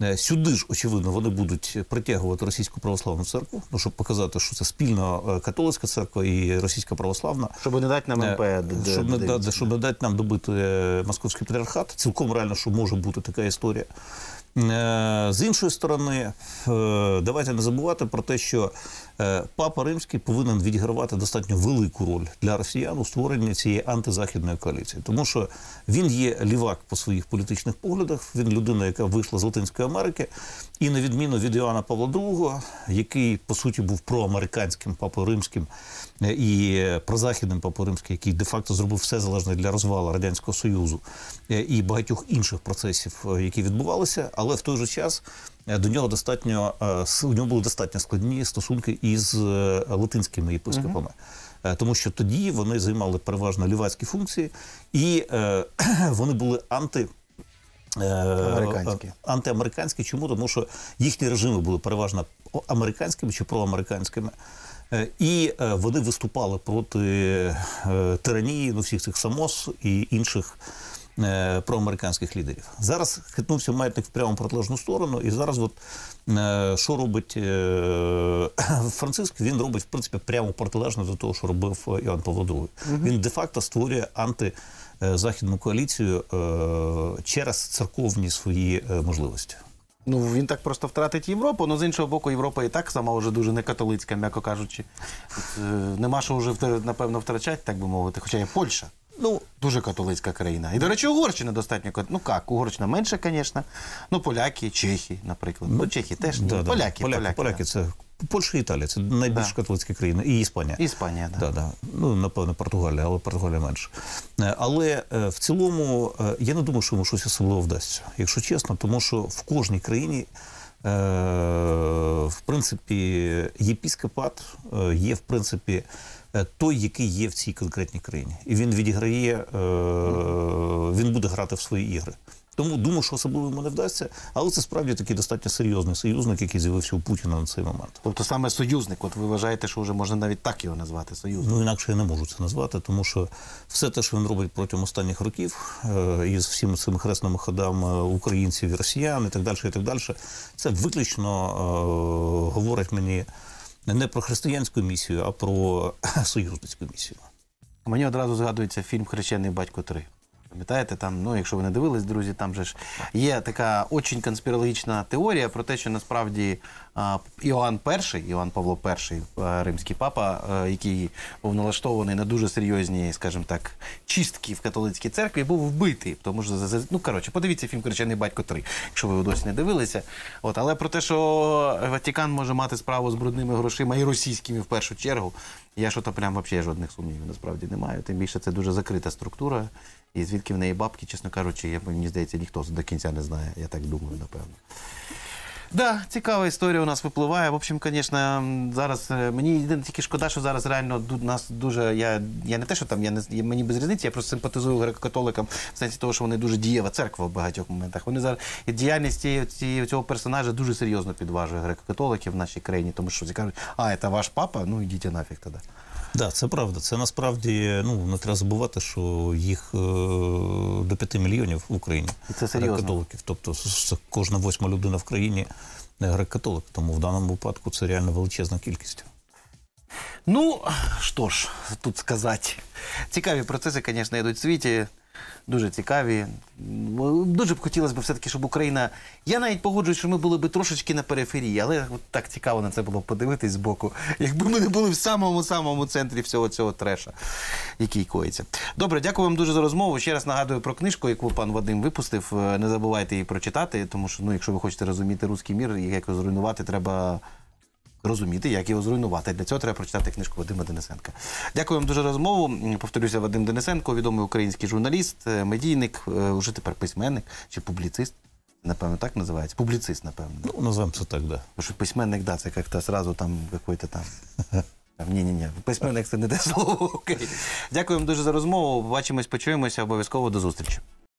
Е, Сюди ж, очевидно, вони будуть притягувати російську православну церкву, ну, щоб показати, що це спільно е, католицька церква і російська православна. Щоб не дати нам МП. Е, д- щоб, не, дати, щоб не дати нам добити московський патріархат. Цілком реально, що може бути така історія. З іншої сторони, давайте не забувати про те, що папа римський повинен відігравати достатньо велику роль для росіян у створенні цієї антизахідної коаліції, тому що він є лівак по своїх політичних поглядах. Він людина, яка вийшла з Латинської Америки, і на відміну від Іоанна Павла II, який по суті був проамериканським папою римським е, і прозахідним папою римським, який де-факто зробив все залежне для розвалу радянського союзу е, і багатьох інших процесів, е, які відбувалися, але в той же час. Е, До нього достатньо е, у нього були достатньо складні стосунки із е, латинськими єпископами. Тому що тоді вони займали переважно лівацькі функції, і е, вони були анти. Американські. Антиамериканські. Чому? Тому що їхні режими були переважно американськими чи проамериканськими. І вони виступали проти тиранії, ну, всіх цих самос і інших проамериканських лідерів. Зараз хитнувся маятник в пряму протилежну сторону, і зараз, от, е, що робить е, Франциск, він робить, в принципі, прямо протилежно до того, що робив е, Іоанн Павло II. Він де-факто створює антизахідну коаліцію е, через церковні свої е, можливості. Ну він так просто втратить Європу. Ну з іншого боку, Європа і так сама вже дуже не католицька, м'яко кажучи. Е, Нема що вже напевно втрачати, так би мовити. Хоча є Польща. Ну, Дуже католицька країна. І, до речі, Угорщина достатньо. Ну як, Угорщина менше, звісно. Ну, поляки, чехи, наприклад. Ну, чехи теж да, да, поляки, поляки, поляки. поляки це Польща і Італія, це найбільш Да. католицькі країни, і Іспанія. Іспанія, да. Да, да. Ну, напевно, Португалія, але Португалія менше. Але е, в цілому е, я не думаю, що йому щось особливо вдасться, якщо чесно, тому що в кожній країні. е, В принципі, єпіскопат є, в принципі, той, який є в цій конкретній країні. І він відіграє, е, він буде грати в свої ігри. Тому думаю, що особливо йому не вдасться, але це справді такий достатньо серйозний союзник, який з'явився у Путіна на цей момент. Тобто саме союзник, от ви вважаєте, що вже можна навіть так його назвати союзник. Ну, інакше я не можу це назвати, тому що все те, що він робить протягом останніх років, е, із всіми цими хресними ходами українців і росіян, і так далі, і так далі, це виключно е, говорить мені не про християнську місію, а про союзницьку місію. Мені одразу згадується фільм Хрещений батько 3. Пам'ятаєте, там, ну, якщо ви не дивились, друзі, там же ж є така очень конспірологічна теорія про те, що насправді а, Іоанн І, Іоанн Павло І, римський папа, а, який був налаштований на дуже серйозні, скажімо так, чистки в католицькій церкві, був вбитий. Тому що ну коротше, подивіться фільм Кричаний батько 3, якщо ви досі не дивилися. От, але про те, що Ватикан може мати справу з брудними грошима і російськими в першу чергу. Я що то прям взагалі жодних сумнівів насправді не маю. Тим більше це дуже закрита структура. І звідки в неї бабки, чесно кажучи, я, мені здається, ніхто до кінця не знає. Я так думаю, напевно. Да, цікава історія у нас випливає. В общем, звісно, зараз е, мені єдине тільки шкода, що зараз реально нас дуже. Я, я не те, що там я не мені без різниці, я просто симпатизую греко-католикам в сенсі того, що вони дуже дієва церква в багатьох моментах. Вони зараз діяльність цієї- цього персонажа дуже серйозно підважує греко-католиків в нашій країні, тому що кажуть, а це ваш папа, ну ідіть нафіг тоді. Да, це правда. Це насправді ну не треба забувати, що їх е, до 5 мільйонів в Україні І це серйозно. греко-католиків. Тобто кожна восьма людина в країні греко-католик. Тому в даному випадку це реально величезна кількість. Ну, що ж, тут сказати. Цікаві процеси, звісно, йдуть в світі. Дуже цікаві. Дуже б хотілося б все-таки, щоб Україна. Я навіть погоджуюсь, що ми були б трошечки на периферії, але от так цікаво на це було подивитись збоку, якби ми не були в самому-самому центрі всього цього треша, який коїться. Добре, дякую вам дуже за розмову. Ще раз нагадую про книжку, яку пан Вадим випустив. Е, Не забувайте її прочитати, тому що ну, якщо ви хочете розуміти руський мір і як його зруйнувати, треба розуміти, як його зруйнувати. Для цього треба прочитати книжку Вадима Денисенка. Дякую вам дуже за розмову. Повторюся, Вадим Денисенко, відомий український журналіст, е, медійник, е, уже тепер письменник чи публіцист. Напевно, так називається. Публіцист, напевно. Ну, називаємо це так, да. Тому що письменник, да, це як-то сразу там какой-то там. Ні, ні, ні. Письменник це не те слово. Окей. Дякую вам дуже за розмову. Побачимось, почуємося. Обов'язково до зустрічі.